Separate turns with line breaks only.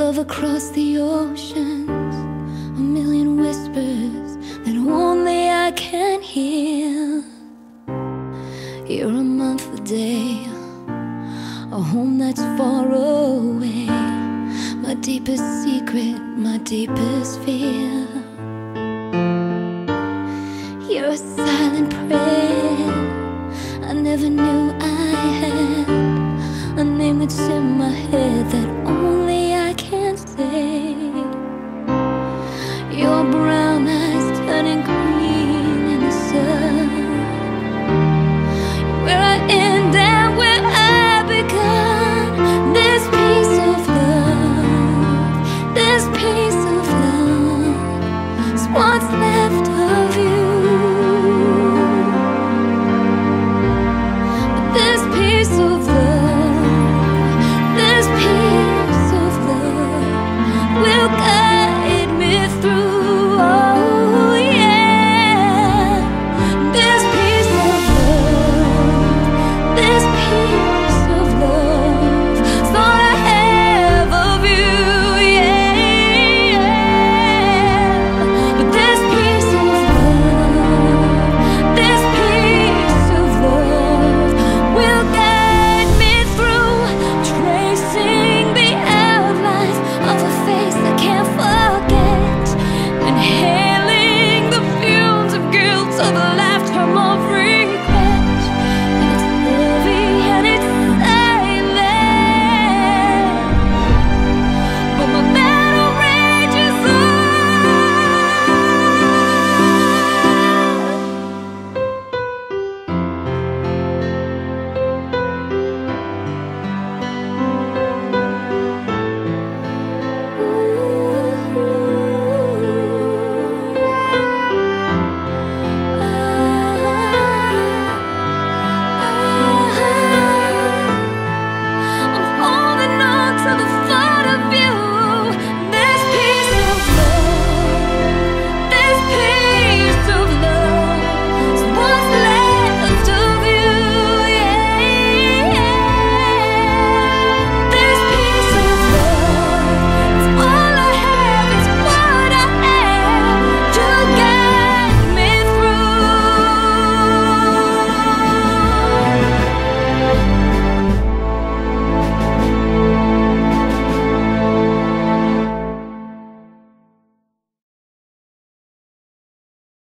across the oceans, a million whispers that only I can hear. You're a month a day, a home that's far away, my deepest secret, my deepest fear. You're a silent prayer I never knew Your brown eyes turning cold. you.